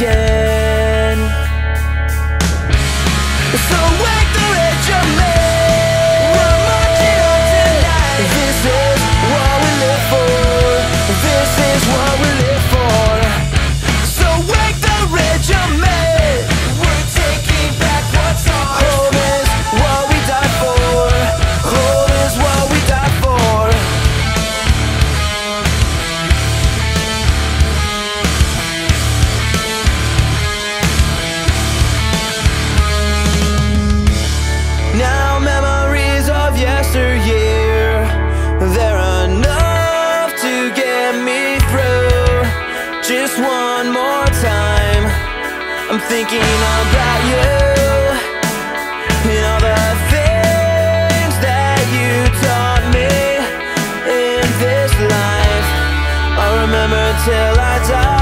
Again. So Just one more time. I'm thinking about you And all the things that you taught me In this life. I'll remember till I die.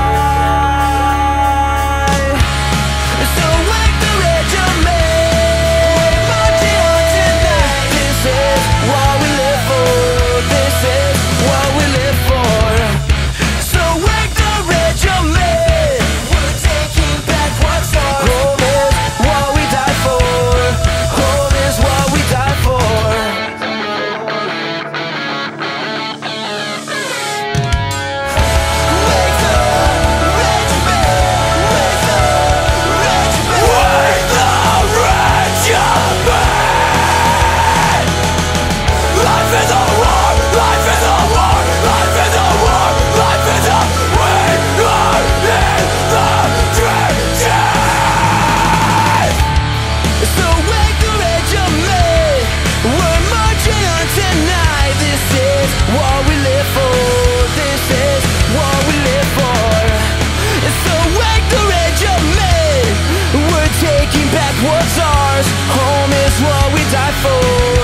Home is what we die for.